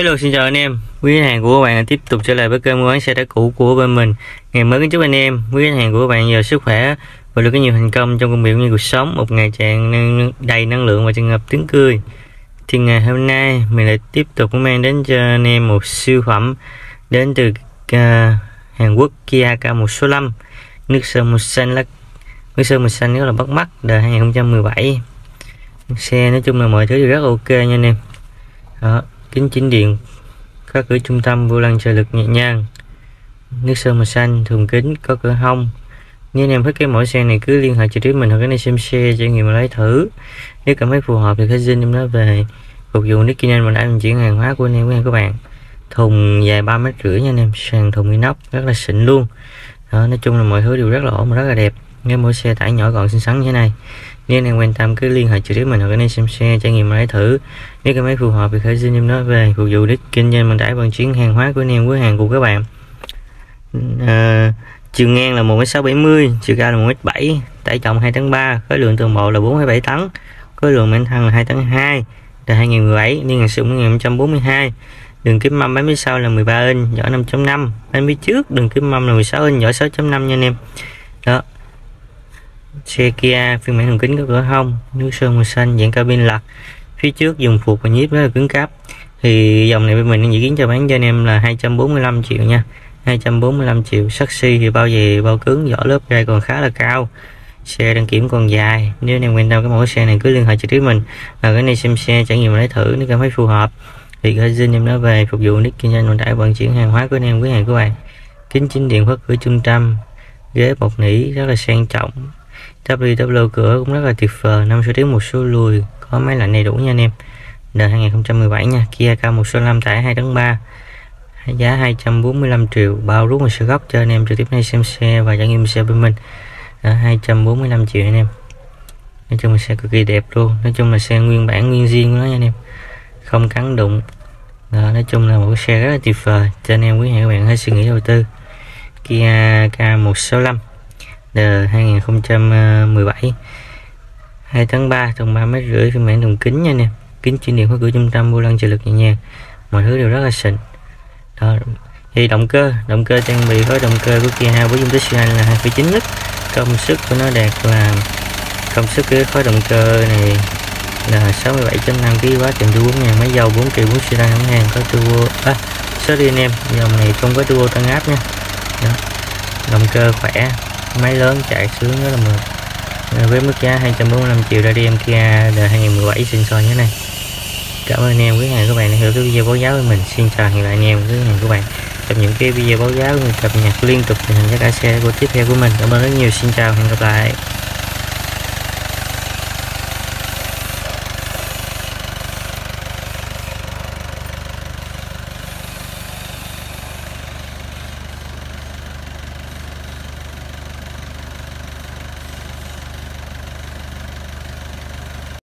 Hello xin chào anh em, quý khách hàng của các bạn tiếp tục trở lại với kênh mua bán xe đá cũ của bên mình. Ngày mới kính chúc anh em, quý khách hàng của các bạn nhiều sức khỏe và được có nhiều thành công trong công việc như cuộc sống, một ngày tràn đầy năng lượng và tràn ngập tiếng cười. Thì ngày hôm nay mình lại tiếp tục mang đến cho anh em một siêu phẩm đến từ uh, Hàn Quốc Kia K1 số 5 nước sơn màu xanh là nước sơn màu xanh rất là bắt mắt đời 2017 xe nói chung là mọi thứ đều rất ok nha anh em. Đó kính chính điện có cửa trung tâm vô lăng trợ lực nhẹ nhàng. Nước sơn màu xanh thùng kính có cửa hông. Nếu anh em thích cái mẫu xe này cứ liên hệ trực tiếp mình hoặc cái này xem xe trải nghiệm lấy thử. Nếu cảm thấy phù hợp thì hãy xin em nó về phục vụ nước kinh doanh mình đã vận chuyển hàng hóa của anh em các bạn. Thùng dài ba mét rưỡi nha anh em sàn thùng inox rất là xịn luôn. Đó, nói chung là mọi thứ đều rất là ổn và rất là đẹp nghe mẫu xe tải nhỏ gọn xinh xắn như thế này nếu anh em quan tâm cứ liên hệ trực tiếp mình hoặc anh xem xe trải nghiệm lấy thử. Nếu cái máy phù hợp thì khởi xin em nói về phục vụ đích kinh doanh vận tải vận chuyển hàng hóa của anh em với hàng của các bạn. À, chiều ngang là 1m670 chiều cao là 1m7 tải trọng 2 tấn 3 khối lượng toàn bộ là 4,7 tấn khối lượng bản thân là 2 tấn 2 là 2017 niên hạn sử dụng 1942 đường kính mâm bánh phía sau là 13 inch vỏ 5.5 bánh phía trước đường kính mâm là 16 inch vỏ 6.5 nha anh em. Đó xe Kia phiên bản thùng kính có cửa hông, nước sơn màu xanh, dạng cabin lật. Phía trước dùng phục và nhíp rất là cứng cáp. Thì dòng này bên mình đang dự kiến cho bán cho anh em là 245 triệu nha. 245 triệu. Sắt thì bao gì bao cứng, vỏ lớp gai còn khá là cao. Xe đăng kiểm còn dài. Nếu anh em quan tâm cái mẫu xe này cứ liên hệ trực tiếp mình. Và cái này xem xe trải nghiệm lấy thử nếu cảm thấy phù hợp. Thì có xin em nó về phục vụ nick kinh doanh vận tải vận chuyển hàng hóa của anh em, quý hàng của bạn. Kính chính điện khóa cửa trung tâm. Ghế bọc nỉ rất là sang trọng. WW cửa cũng rất là tuyệt vời năm số tiếng một số lùi có máy lạnh đầy đủ nha anh em. Đời 2017 nha Kia K1 số 5 tải 2 tấn 3 giá 245 triệu bao rút một sơ gốc cho anh em trực tiếp này xem xe và trải nghiệm xe bên mình. Đó, 245 triệu anh em. Nói chung là xe cực kỳ đẹp luôn nói chung là xe nguyên bản nguyên riêng của nó nha anh em. Không cắn đụng. Đó, nói chung là một cái xe rất là tuyệt vời cho anh em quý vị các bạn hãy suy nghĩ đầu tư. Kia K165 Ờ, 2017 2 tháng 3 tầng 3 mét rưỡi phiên bản đồng kính nha nè. Kính chuyển điện khóa cửa trung tâm vô lăng trợ lực nhẹ nhàng. Mọi thứ đều rất là xịn đó thì động cơ động cơ trang bị có động cơ của Kia với dung tích xi là 2,9 lít công suất của nó đạt là công suất cái khối động cơ này là 67.5 kW trình đua 4 ngàn máy dầu 4 kỳ 4 xi lanh hàng có turbo à, sorry anh em dòng này không có turbo tăng áp nha. Đó. động cơ khỏe máy lớn chạy sướng rất là mượt ờ, với mức giá 245 triệu ra đi em Kia đời 2017 xin soi như thế này. Cảm ơn anh em, quý hàng, các bạn đã hiểu cái video báo giá của mình. Xin chào, hẹn gặp lại anh em, quý hàng, các bạn. Trong những cái video báo giá của mình cập nhật liên tục tình hình giá cả xe của tiếp theo của mình. Cảm ơn rất nhiều, xin chào, hẹn gặp lại.